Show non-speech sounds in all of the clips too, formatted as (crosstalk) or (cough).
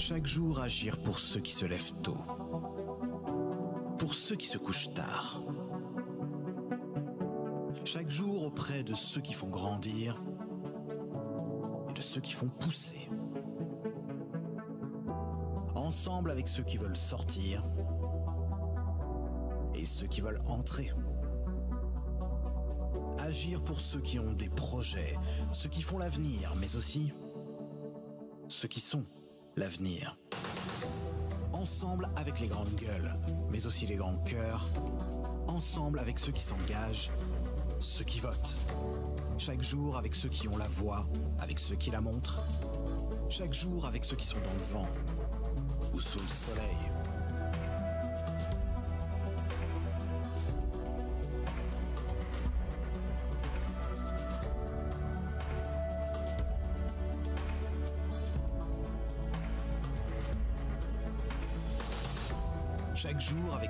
Chaque jour agir pour ceux qui se lèvent tôt, pour ceux qui se couchent tard. Chaque jour auprès de ceux qui font grandir et de ceux qui font pousser. Ensemble avec ceux qui veulent sortir et ceux qui veulent entrer. Agir pour ceux qui ont des projets, ceux qui font l'avenir, mais aussi ceux qui sont l'avenir. Ensemble avec les grandes gueules, mais aussi les grands cœurs. Ensemble avec ceux qui s'engagent, ceux qui votent. Chaque jour avec ceux qui ont la voix, avec ceux qui la montrent. Chaque jour avec ceux qui sont dans le vent ou sous le soleil.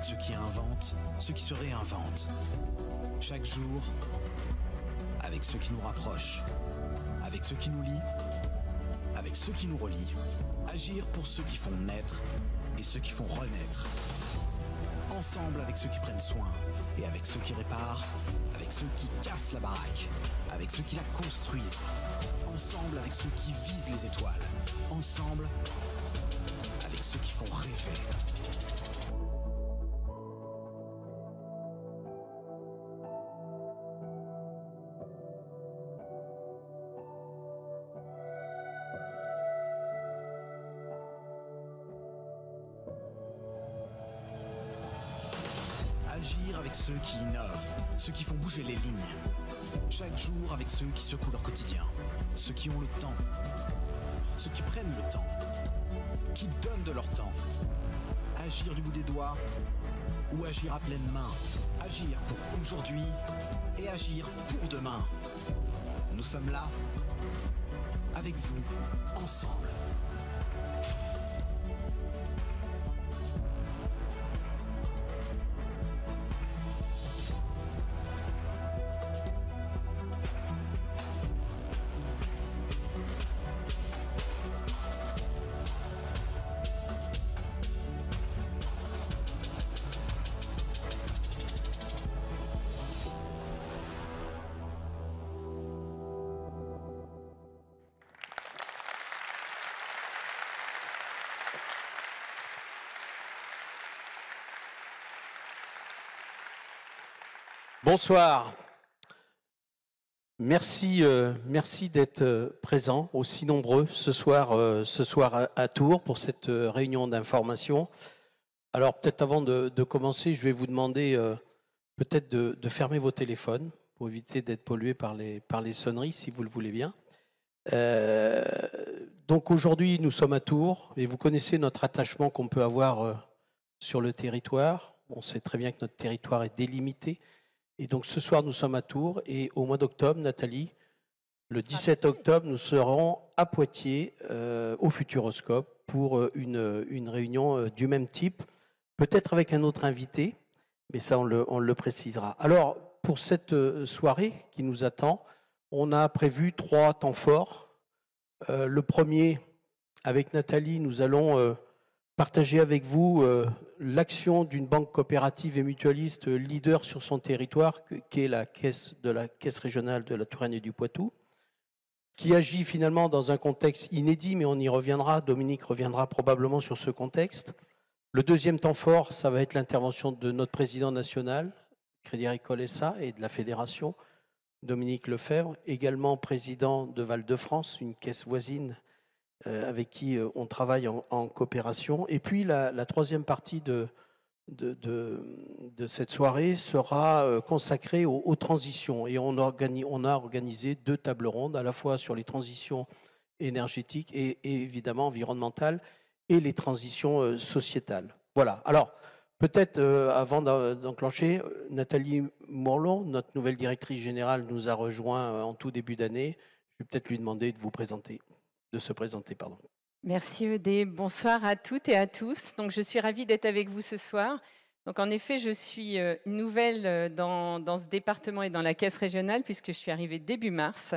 Avec ceux qui inventent, ceux qui se réinventent. Chaque jour avec ceux qui nous rapprochent, avec ceux qui nous lient, avec ceux qui nous relient. Agir pour ceux qui font naître et ceux qui font renaître. Ensemble avec ceux qui prennent soin et avec ceux qui réparent, avec ceux qui cassent la baraque, avec ceux qui la construisent. Ensemble avec ceux qui visent les étoiles. Ensemble avec ceux qui font rêver. Ceux qui font bouger les lignes. Chaque jour avec ceux qui secouent leur quotidien, ceux qui ont le temps, ceux qui prennent le temps, qui donnent de leur temps. Agir du bout des doigts ou agir à pleine main. Agir pour aujourd'hui et agir pour demain. Nous sommes là, avec vous, ensemble. Bonsoir. Merci, euh, merci d'être euh, présents, aussi nombreux ce soir, euh, ce soir à, Tours pour cette réunion d'information. Alors peut-être avant de, commencer, je vais vous demander peut-être de, fermer vos téléphones pour éviter d'être pollués par les, par les sonneries, si vous le voulez bien. Donc aujourd'hui, nous sommes à Tours et vous connaissez notre attachement qu'on peut avoir sur le territoire. On sait très bien que notre territoire est délimité. Et donc ce soir, nous sommes à Tours et au mois d'octobre, Nathalie, le 17 octobre, nous serons à Poitiers euh, au Futuroscope pour euh, une, une réunion euh, du même type, peut-être avec un autre invité, mais ça on le, précisera. Alors pour cette soirée qui nous attend, on a prévu trois temps forts. Le premier, avec Nathalie, nous allons partager avec vous euh, l'action d'une banque coopérative et mutualiste leader sur son territoire, qui est la caisse de la caisse régionale de la Touraine et du Poitou, qui agit finalement dans un contexte inédit, mais on y reviendra. Dominique reviendra probablement sur ce contexte. Le deuxième temps fort, ça va être l'intervention de notre président national, Crédit Agricole SA, et de la fédération, Dominique Lefebvre, également président de Val-de-France, une caisse voisine avec qui euh, on travaille en, coopération. Et puis la, troisième partie de, cette soirée sera euh, consacrée aux, transitions. Et on, a organisé deux tables rondes, à la fois sur les transitions énergétiques et, évidemment environnementales et les transitions euh, sociétales. Voilà. Alors, peut-être euh, avant d'en- d'enclencher, euh, Nathalie Morlon, notre nouvelle directrice générale, nous a rejoint euh, en tout début d'année. Je vais peut-être lui demander de vous présenter, de se présenter. Merci Eudé. Bonsoir à toutes et à tous. Donc, je suis ravie d'être avec vous ce soir Donc en effet, je suis euh, nouvelle euh, dans, dans, ce département et dans la caisse régionale puisque je suis arrivée début mars,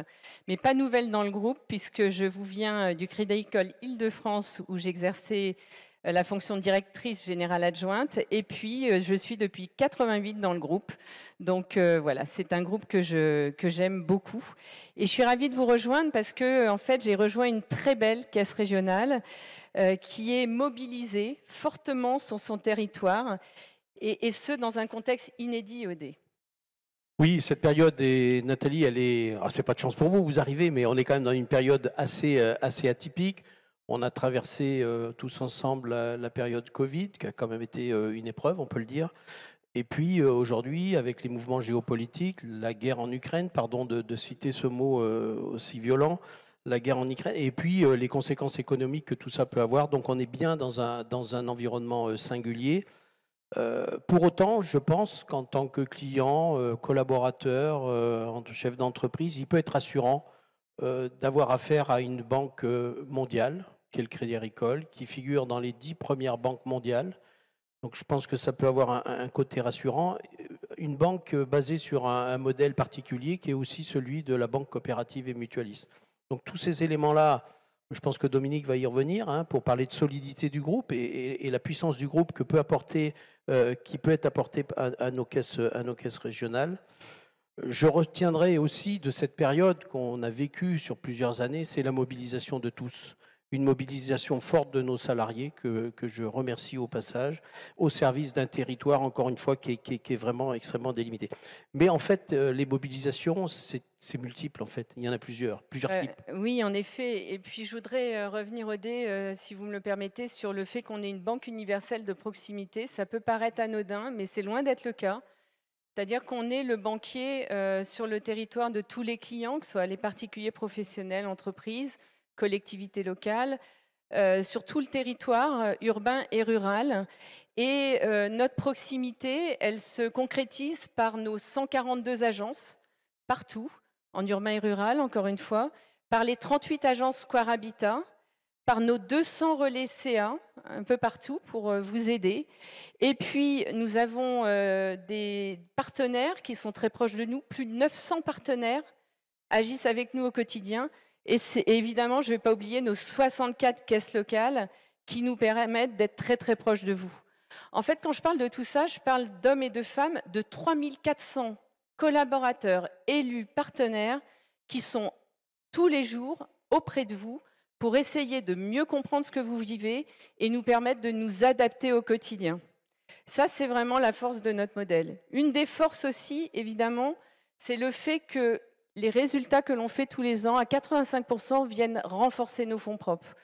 mais pas nouvelle dans le groupe puisque je vous viens euh, du Crédit Agricole Île-de-France où j'exerçais la fonction directrice générale adjointe et puis je suis depuis 88 dans le groupe. Donc voilà, c'est un groupe que je que j'aime beaucoup et je suis ravie de vous rejoindre parce que en fait, j'ai rejoint une très belle caisse régionale qui est mobilisée fortement sur son territoire et, ce, dans un contexte inédit OD. Oui, cette période, et Nathalie, elle est. Ah, c'est pas de chance pour vous, vous arrivez, mais on est quand même dans une période assez, euh, assez atypique. On a traversé euh, tous ensemble la, période Covid, qui a quand même été euh, une épreuve, on peut le dire. Et puis aujourd'hui, avec les mouvements géopolitiques, la guerre en Ukraine, pardon de, citer ce mot aussi violent, la guerre en Ukraine, et puis les conséquences économiques que tout ça peut avoir. Donc on est bien dans un, dans un environnement singulier. Euh, pour autant, je pense qu'en tant que client, euh, collaborateur, euh, chef d'entreprise, il peut être rassurant d'avoir affaire à une banque mondiale, qui est le Crédit Agricole, qui figure dans les dix premières banques mondiales. Donc je pense que ça peut avoir un, côté rassurant. Une banque basée sur un, modèle particulier qui est aussi celui de la banque coopérative et mutualiste. Donc tous ces éléments-là je pense que Dominique va y revenir hein, pour parler de solidité du groupe et, la puissance du groupe que peut apporter, euh, qui peut être apportée à, nos caisses, à nos caisses régionales. Je retiendrai aussi de cette période qu'on a vécue sur plusieurs années, c'est la mobilisation de tous une mobilisation forte de nos salariés que, que, je remercie au passage, au service d'un territoire, encore une fois, qui est, qui, est, vraiment extrêmement délimité. Mais en fait, euh, les mobilisations, c'est multiple, en fait. Il y en a plusieurs, plusieurs euh, types. Oui, en effet. Et puis, je voudrais euh, revenir, au dé, si vous me le permettez, sur le fait qu'on ait une banque universelle de proximité. Ça peut paraître anodin, mais c'est loin d'être le cas. C'est-à-dire qu'on est le banquier sur le territoire de tous les clients, que ce soit les particuliers, professionnels, entreprises, collectivités locales, euh, sur tout le territoire euh, urbain et rural. Et euh, notre proximité, elle se concrétise par nos 142 agences, partout, en urbain et rural, encore une fois, par les 38 agences Square Habitat, par nos 200 relais CA, un peu partout, pour vous aider. Et puis, nous avons des partenaires qui sont très proches de nous. Plus de 900 partenaires agissent avec nous au quotidien et, évidemment, je ne vais pas oublier nos 64 caisses locales qui nous permettent d'être très très proches de vous. En fait, quand je parle de tout ça, je parle d'hommes et de femmes, de 3400 collaborateurs, élus, partenaires, qui sont tous les jours auprès de vous pour essayer de mieux comprendre ce que vous vivez et nous permettre de nous adapter au quotidien. Ça, c'est vraiment la force de notre modèle. Une des forces aussi, évidemment, c'est le fait que les résultats que l'on fait tous les ans, à 85%, viennent renforcer nos fonds propres.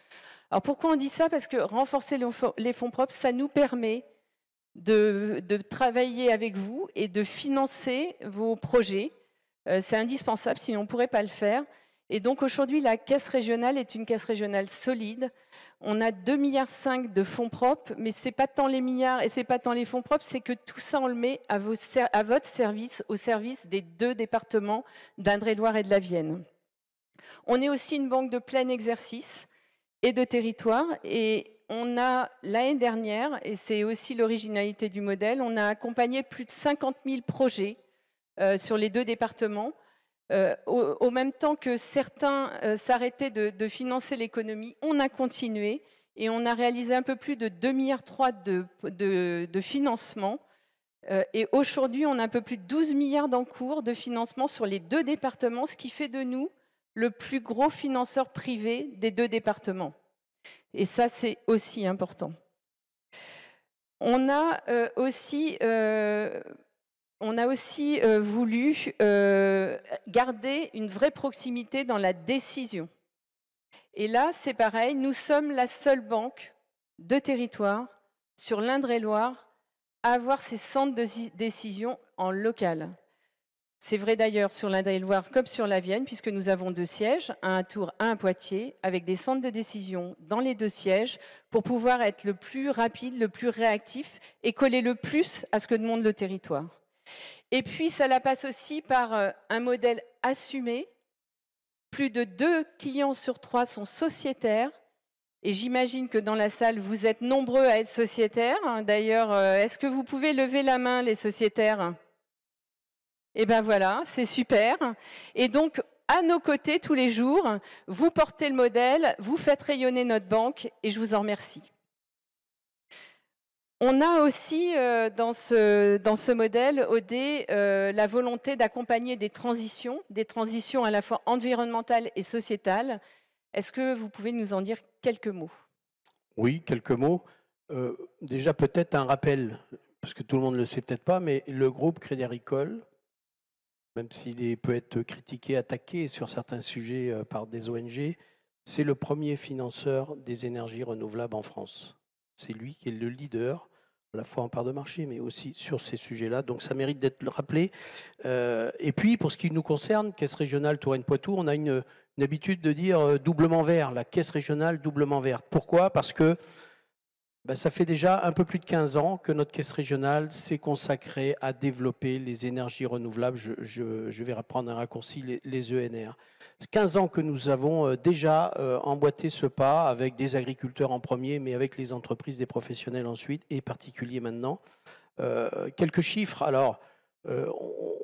Alors pourquoi on dit ça? Parce que renforcer les fonds propres, ça nous permet de, travailler avec vous et de financer vos projets. Euh, c'est indispensable, sinon on ne pourrait pas le faire. Et donc aujourd'hui, la caisse régionale est une caisse régionale solide. On a 2,5 milliards de fonds propres, mais ce n'est pas tant les milliards et ce n'est pas tant les fonds propres, c'est que tout ça, on le met à, votre service, au service des deux départements d'Indre-et-Loire et de la Vienne. On est aussi une banque de plein exercice et de territoire. Et on a, l'année dernière, et c'est aussi l'originalité du modèle, on a accompagné plus de 50 000 projets euh, sur les deux départements euh, au, même temps que certains euh, s'arrêtaient de, financer l'économie, on a continué et on a réalisé un peu plus de 2,3 milliards de, de, financement. Euh, et aujourd'hui, on a un peu plus de 12 milliards d'encours de financement sur les deux départements, ce qui fait de nous le plus gros financeur privé des deux départements. Et ça, c'est aussi important. On a aussi on a aussi euh, voulu euh, garder une vraie proximité dans la décision. Et là, c'est pareil, nous sommes la seule banque de territoire sur l'Indre-et-Loire à avoir ces centres de décision en local. C'est vrai d'ailleurs sur l'Indre-et-Loire comme sur la Vienne, puisque nous avons deux sièges, un à Tours, un à Poitiers, avec des centres de décision dans les deux sièges pour pouvoir être le plus rapide, le plus réactif et coller le plus à ce que demande le territoire. Et puis, cela passe aussi par euh, un modèle assumé. Plus de deux clients sur trois sont sociétaires Et j'imagine que dans la salle, vous êtes nombreux à être sociétaires. D'ailleurs, euh, est-ce que vous pouvez lever la main, les sociétaires? Eh bien voilà, c'est super. Et donc, à nos côtés tous les jours, vous portez le modèle, vous faites rayonner notre banque et je vous en remercie. On a aussi euh, dans, ce, modèle OD euh, la volonté d'accompagner des transitions, des transitions à la fois environnementales et sociétales. Est-ce que vous pouvez nous en dire quelques mots? Oui, quelques mots. Euh, déjà peut-être un rappel, parce que tout le monde ne le sait peut-être pas, mais le groupe Crédit Agricole, même s'il peut être critiqué, attaqué sur certains sujets par des ONG, c'est le premier financeur des énergies renouvelables en France. C'est lui qui est le leader à la fois en part de marché, mais aussi sur ces sujets-là. Donc ça mérite d'être rappelé. Euh, et puis, pour ce qui nous concerne, Caisse régionale Touraine-Poitou, on a une, habitude de dire euh, doublement vert, la Caisse régionale doublement verte. Pourquoi? Parce que ben, ça fait déjà un peu plus de 15 ans que notre Caisse régionale s'est consacrée à développer les énergies renouvelables. Je, vais reprendre un raccourci, les, ENR. 15 ans que nous avons euh, déjà euh, emboîté ce pas avec des agriculteurs en premier, mais avec les entreprises, des professionnels ensuite, et particuliers maintenant. Euh, quelques chiffres. Alors,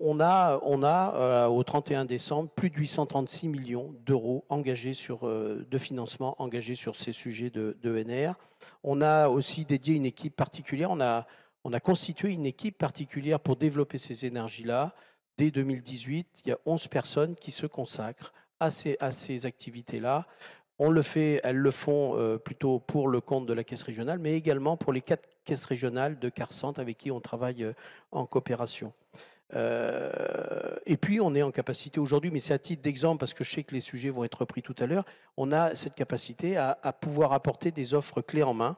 on a, on a au 31 décembre plus de 836 millions d'euros engagés sur, de financement engagés sur ces sujets de, de NR. On a aussi dédié une équipe particulière. On a, on a constitué une équipe particulière pour développer ces énergies-là. Dès 2018, il y a 11 personnes qui se consacrent à ces, activités-là. On le fait, elles le font euh, plutôt pour le compte de la caisse régionale, mais également pour les quatre caisses régionales de CARCENT avec qui on travaille euh, en coopération. Euh, et puis, on est en capacité aujourd'hui, mais c'est à titre d'exemple, parce que je sais que les sujets vont être repris tout à l'heure, on a cette capacité à, pouvoir apporter des offres clés en main.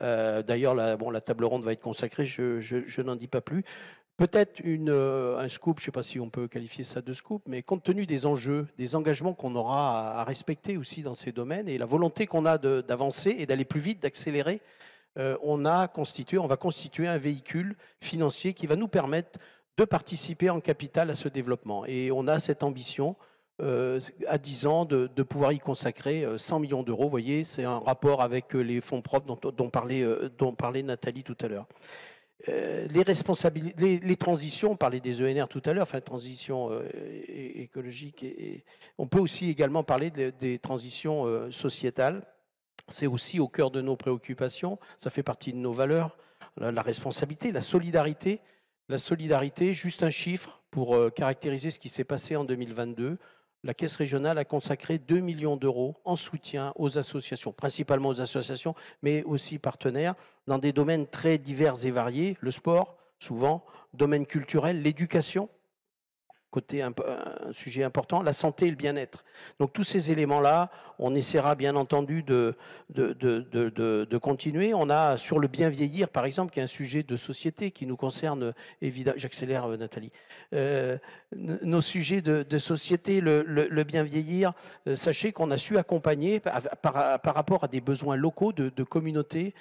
D'ailleurs, la, table ronde va être consacrée, je, n'en dis pas plus. Peut-être euh, un scoop, je ne sais pas si on peut qualifier ça de scoop, mais compte tenu des enjeux, des engagements qu'on aura à, respecter aussi dans ces domaines et la volonté qu'on a d'avancer et d'aller plus vite, d'accélérer, euh, on, a constitué, on va constituer un véhicule financier qui va nous permettre de participer en capital à ce développement. Et on a cette ambition euh, à 10 ans de, pouvoir y consacrer 100 millions d'euros. Vous voyez, c'est un rapport avec les fonds propres dont parlait Nathalie tout à l'heure. Euh, les responsabilités, les, transitions, on parlait des ENR tout à l'heure, enfin transition euh, écologique, et, on peut aussi également parler des transitions euh, sociétales. C'est aussi au cœur de nos préoccupations, ça fait partie de nos valeurs, la, responsabilité, la solidarité. La solidarité, juste un chiffre pour caractériser ce qui s'est passé en 2022 la Caisse régionale a consacré 2 millions d'euros en soutien aux associations, principalement aux associations, mais aussi partenaires, dans des domaines très divers et variés, le sport, souvent, domaine culturel, l'éducation, côté un, sujet important, la santé et le bien-être. Donc tous ces éléments-là, on essaiera bien entendu de, continuer. On a sur le bien vieillir, par exemple, qui est un sujet de société qui nous concerne évidemment. J'accélère, euh, Nathalie. Euh, nos sujets de, société, le, bien vieillir, euh, sachez qu'on a su accompagner par, par, rapport à des besoins locaux de, communautés,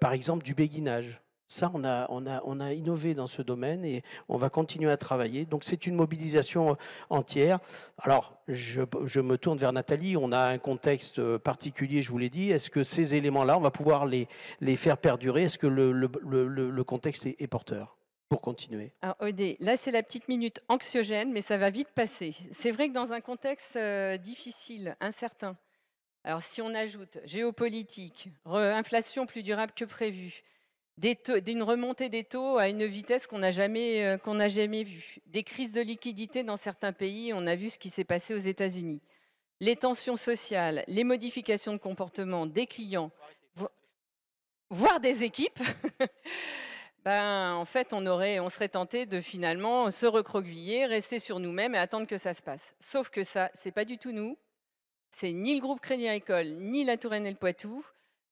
par exemple du béguinage. Ça, on a, innové dans ce domaine et on va continuer à travailler. Donc c'est une mobilisation euh, entière. Alors, je, me tourne vers Nathalie. On a un contexte euh, particulier, je vous l'ai dit. Est-ce que ces éléments-là, on va pouvoir les, faire perdurer? Est-ce que le, contexte est, porteur pour continuer? Alors, Odé, là, c'est la petite minute anxiogène, mais ça va vite passer. C'est vrai que dans un contexte euh, difficile, incertain, alors si on ajoute géopolitique, inflation plus durable que prévu, d'une remontée des taux à une vitesse qu'on n'a jamais, euh, jamais vue, des crises de liquidité dans certains pays, on a vu ce qui s'est passé aux États-Unis, les tensions sociales, les modifications de comportement des clients, voire des équipes, (laughs) ben, en fait, on, aurait, on serait tenté de finalement se recroqueviller, rester sur nous-mêmes et attendre que ça se passe. Sauf que ça, c'est pas du tout nous. C'est ni le groupe Crédit Agricole, ni la Touraine et le Poitou.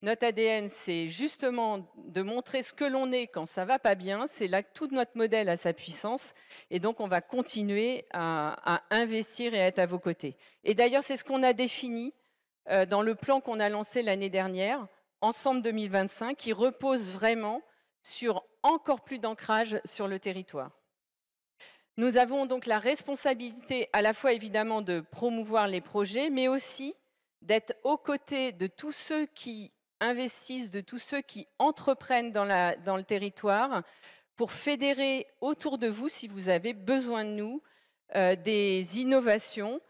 Notre ADN, c'est justement de montrer ce que l'on est quand ça va pas bien. C'est là que tout notre modèle a sa puissance. Et donc, on va continuer à, investir et à être à vos côtés. Et d'ailleurs, c'est ce qu'on a défini euh, dans le plan qu'on a lancé l'année dernière, Ensemble 2025, qui repose vraiment sur encore plus d'ancrage sur le territoire. Nous avons donc la responsabilité à la fois évidemment de promouvoir les projets, mais aussi d'être aux côtés de tous ceux qui investissent, de tous ceux qui entreprennent dans, le territoire, pour fédérer autour de vous, si vous avez besoin de nous, euh, des innovations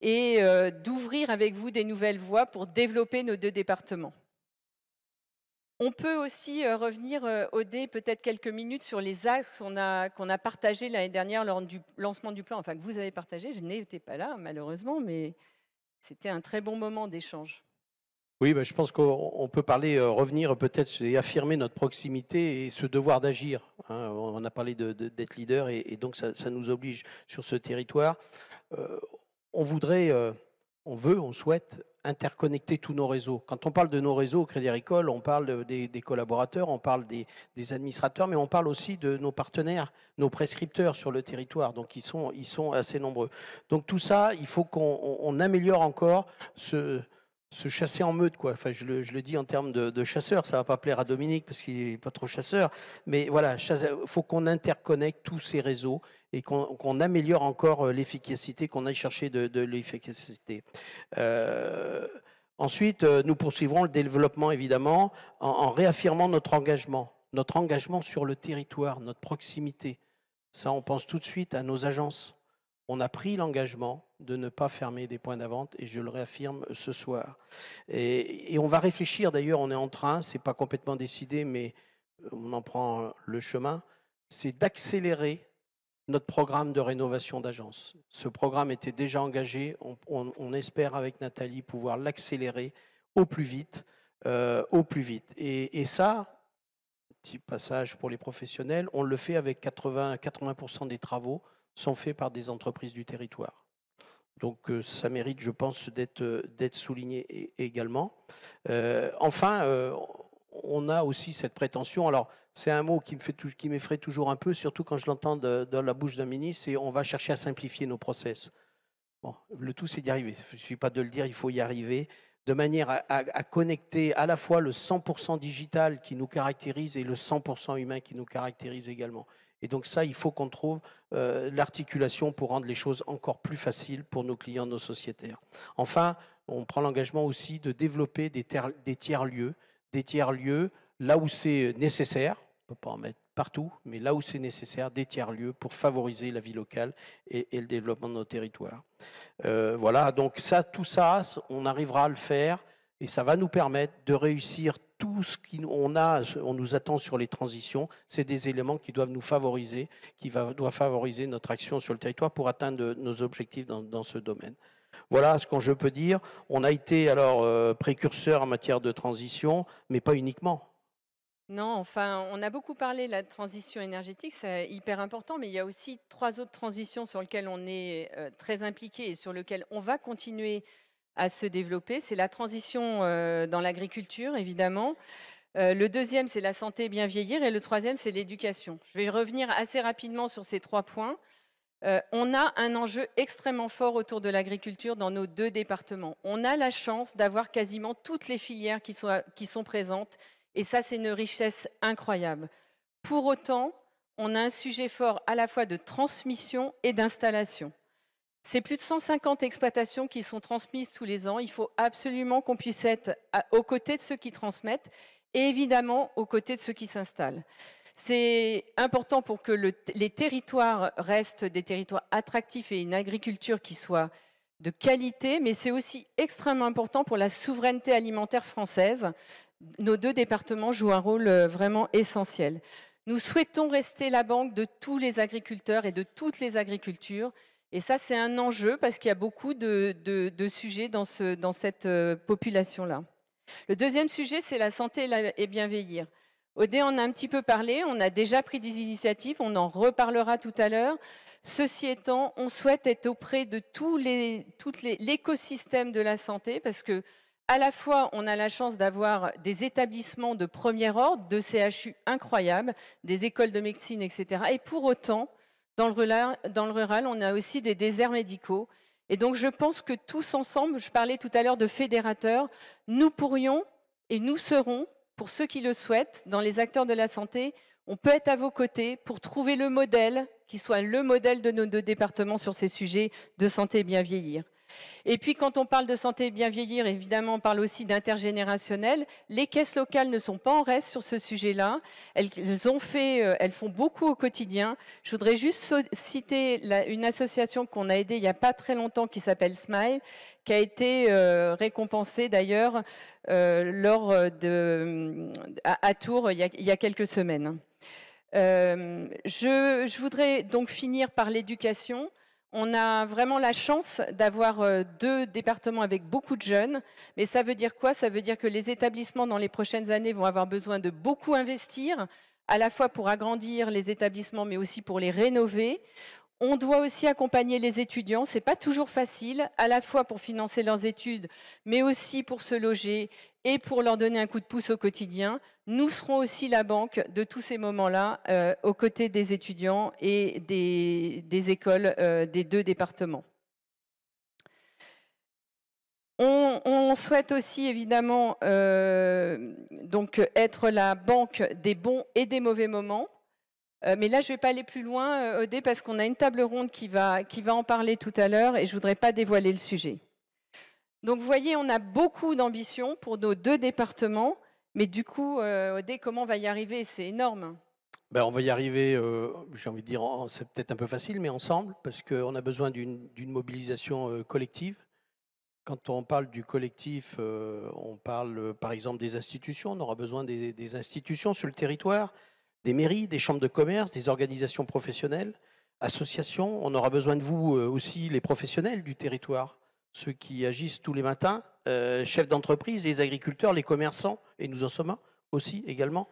et euh, d'ouvrir avec vous des nouvelles voies pour développer nos deux départements. On peut aussi euh, revenir, au dé peut-être quelques minutes sur les axes qu'on a, qu'on a partagés l'année dernière lors du lancement du plan, enfin que vous avez partagé. Je n'étais pas là, malheureusement, mais c'était un très bon moment d'échange. Oui, ben, je pense qu'on peut parler, euh, revenir peut-être et affirmer notre proximité et ce devoir d'agir. Hein. On a parlé d'être leader et, donc ça, nous oblige sur ce territoire. Euh, on voudrait, euh, on veut, on souhaite interconnecter tous nos réseaux. Quand on parle de nos réseaux au Crédit Agricole, on parle des, collaborateurs, on parle des, administrateurs, mais on parle aussi de nos partenaires, nos prescripteurs sur le territoire. Donc ils sont assez nombreux. Donc tout ça, il faut qu'on améliore encore ce, se chasser en meute, quoi. Enfin, je le, dis en termes de, chasseur, ça va pas plaire à Dominique parce qu'il n'est pas trop chasseur, mais voilà, il faut qu'on interconnecte tous ces réseaux et qu'on améliore encore euh, l'efficacité, qu'on aille chercher de, l'efficacité. Euh, ensuite, euh, nous poursuivrons le développement, évidemment, en, en réaffirmant notre engagement, notre engagement sur le territoire, notre proximité. Ça, on pense tout de suite à nos agences on a pris l'engagement de ne pas fermer des points d'avente et je le réaffirme ce soir. Et, on va réfléchir, d'ailleurs, on est en train, c'est pas complètement décidé, mais on en prend le chemin, c'est d'accélérer notre programme de rénovation d'agence. Ce programme était déjà engagé, on, espère avec Nathalie pouvoir l'accélérer au plus vite, euh, et ça, petit passage pour les professionnels, on le fait avec 80, 80% des travaux sont faits par des entreprises du territoire. Donc euh, ça mérite, je pense, d'être euh, souligné également. Euh, enfin, on a aussi cette prétention. Alors, c'est un mot qui m'effraie toujours un peu, surtout quand je l'entends dans la bouche d'un ministre, et on va chercher à simplifier nos process. Le tout, c'est d'y arriver. Il ne suffit pas de le dire, il faut y arriver, de manière à connecter à la fois le 100% digital qui nous caractérise et le 100% humain qui nous caractérise également. Et donc ça, il faut qu'on trouve euh, l'articulation pour rendre les choses encore plus faciles pour nos clients, nos sociétaires. Enfin, on prend l'engagement aussi de développer des, tiers-lieux, des tiers-lieux là où c'est nécessaire, on ne peut pas en mettre partout, mais là où c'est nécessaire, des tiers-lieux pour favoriser la vie locale et, le développement de nos territoires. Euh, voilà, donc ça, tout ça, on arrivera à le faire et ça va nous permettre de réussir tout ce qu'on a, on nous attend sur les transitions, c'est des éléments qui doivent nous favoriser, qui doivent favoriser notre action sur le territoire pour atteindre nos objectifs dans, ce domaine. Voilà ce que je peux dire. On a été alors euh, précurseur en matière de transition, mais pas uniquement. Non, enfin, on a beaucoup parlé de la transition énergétique, c'est hyper important, mais il y a aussi trois autres transitions sur lesquelles on est euh, très impliqué et sur lesquelles on va continuer à se développer. C'est la transition euh, dans l'agriculture, évidemment. Euh, le deuxième, c'est la santé bien vieillir. Et le troisième, c'est l'éducation. Je vais revenir assez rapidement sur ces trois points. Euh, on a un enjeu extrêmement fort autour de l'agriculture dans nos deux départements. On a la chance d'avoir quasiment toutes les filières qui sont, qui sont présentes. Et ça, c'est une richesse incroyable. Pour autant, on a un sujet fort à la fois de transmission et d'installation. C'est plus de 150 exploitations qui sont transmises tous les ans. Il faut absolument qu'on puisse être aux côtés de ceux qui transmettent et évidemment aux côtés de ceux qui s'installent. C'est important pour que les territoires restent des territoires attractifs et une agriculture qui soit de qualité, mais c'est aussi extrêmement important pour la souveraineté alimentaire française. Nos deux départements jouent un rôle euh, vraiment essentiel. Nous souhaitons rester la banque de tous les agriculteurs et de toutes les agricultures. Et ça, c'est un enjeu parce qu'il y a beaucoup de, sujets dans, ce, dans cette euh, population-là. Le deuxième sujet, c'est la santé et bien vieillir. Odé en a un petit peu parlé, on a déjà pris des initiatives, on en reparlera tout à l'heure. Ceci étant, on souhaite être auprès de les, l'écosystème de la santé parce que à la fois, on a la chance d'avoir des établissements de premier ordre, de CHU incroyables, des écoles de médecine, etc. Et pour autant, dans le, rural, on a aussi des déserts médicaux. Et donc je pense que tous ensemble, je parlais tout à l'heure de fédérateurs, nous pourrions et nous serons, pour ceux qui le souhaitent, dans les acteurs de la santé, on peut être à vos côtés pour trouver le modèle qui soit le modèle de nos deux départements sur ces sujets de santé et bien vieillir. Et puis quand on parle de santé et bien vieillir, évidemment, on parle aussi d'intergénérationnel. Les caisses locales ne sont pas en reste sur ce sujet-là. Elles, euh, font beaucoup au quotidien. Je voudrais juste citer une association qu'on a aidée il n'y a pas très longtemps qui s'appelle Smile, qui a été euh, récompensée d'ailleurs euh, à, Tours il y, a, quelques semaines. je, voudrais donc finir par l'éducation. On a vraiment la chance d'avoir euh, deux départements avec beaucoup de jeunes. Mais ça veut dire quoi? Ça veut dire que les établissements dans les prochaines années vont avoir besoin de beaucoup investir, à la fois pour agrandir les établissements, mais aussi pour les rénover. On doit aussi accompagner les étudiants. C'est pas toujours facile, à la fois pour financer leurs études, mais aussi pour se loger et pour leur donner un coup de pouce au quotidien. Nous serons aussi la banque de tous ces moments-là, euh, aux côtés des étudiants et des, écoles euh, des deux départements. On, souhaite aussi évidemment euh, donc être la banque des bons et des mauvais moments. Mais là, je ne vais pas aller plus loin, Odé, parce qu'on a une table ronde qui va, qui va en parler tout à l'heure et je ne voudrais pas dévoiler le sujet. Donc, vous voyez, on a beaucoup d'ambition pour nos deux départements, mais du coup, euh, Odé, comment on va y arriver? C'est énorme. Ben, on va y arriver, j'ai envie de dire, c'est peut-être un peu facile, mais ensemble, parce qu'on a besoin d'une mobilisation collective. Quand on parle du collectif, on parle par exemple des institutions, on aura besoin des institutions sur le territoire, des mairies, des chambres de commerce, des organisations professionnelles, associations. On aura besoin de vous euh, aussi, les professionnels du territoire, ceux qui agissent tous les matins, euh, chefs d'entreprise, les agriculteurs, les commerçants, et nous en sommes aussi également,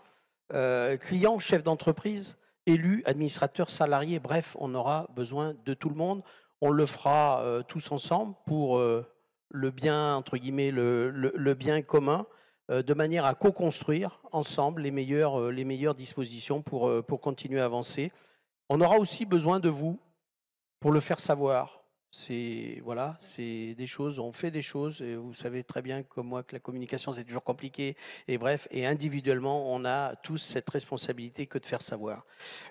euh, clients, chefs d'entreprise, élus, administrateurs, salariés, bref, on aura besoin de tout le monde. On le fera tous ensemble pour le bien, entre guillemets, le bien commun. Euh, de manière à co-construire ensemble les meilleures, euh, les meilleures dispositions pour, euh, pour continuer à avancer. On aura aussi besoin de vous pour le faire savoir. C'est voilà, c'est des choses, on fait des choses, et vous savez très bien comme moi que la communication c'est toujours compliqué, et bref, et individuellement on a tous cette responsabilité que de faire savoir.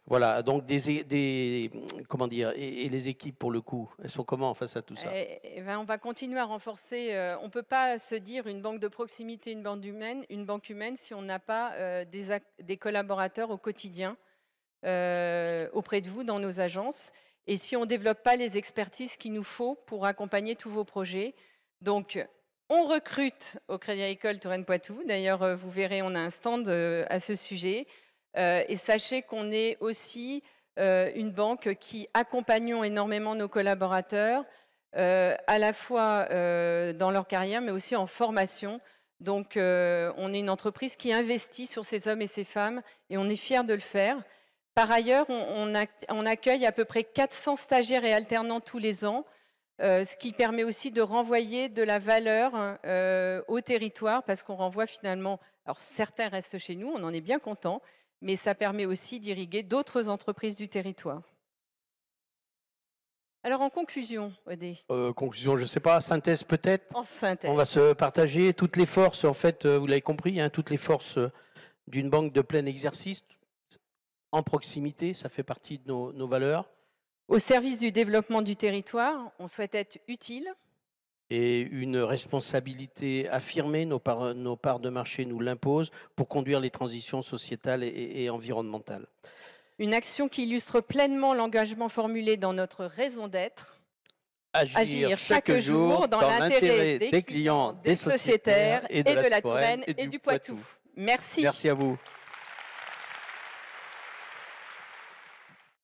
Voilà, donc des, comment dire, et, les équipes pour le coup, elles sont comment face à tout ça? Eh, eh ben, On va continuer à renforcer, euh, on peut pas se dire une banque de proximité, une banque humaine, une banque humaine si on n'a pas euh, des, des, collaborateurs au quotidien euh, auprès de vous dans nos agences et si on ne développe pas les expertises qu'il nous faut pour accompagner tous vos projets. Donc, on recrute au Crédit Agricole Touraine Poitou. D'ailleurs, euh, vous verrez, on a un stand euh, à ce sujet. Euh, et sachez qu'on est aussi une banque qui accompagnons énormément nos collaborateurs, à la fois dans leur carrière, mais aussi en formation. Donc, on est une entreprise qui investit sur ces hommes et ces femmes, et on est fiers de le faire. Par ailleurs, on, accueille à peu près 400 stagiaires et alternants tous les ans, euh, ce qui permet aussi de renvoyer de la valeur euh, au territoire, parce qu'on renvoie finalement, alors certains restent chez nous, on en est bien content, mais ça permet aussi d'irriguer d'autres entreprises du territoire. Alors en conclusion, Odé euh, Conclusion, je ne sais pas, synthèse peut-être? En synthèse. On va se partager toutes les forces, en fait, vous l'avez compris, hein, toutes les forces d'une banque de plein exercice, en proximité, ça fait partie de nos, valeurs. Au service du développement du territoire, on souhaite être utile. Et une responsabilité affirmée, nos parts, nos parts de marché nous l'imposent pour conduire les transitions sociétales et, environnementales. Une action qui illustre pleinement l'engagement formulé dans notre raison d'être. Agir, chaque, jour dans, l'intérêt des, clients, des sociétaires et de, la Touraine et, du Poitou. Merci. Merci à vous.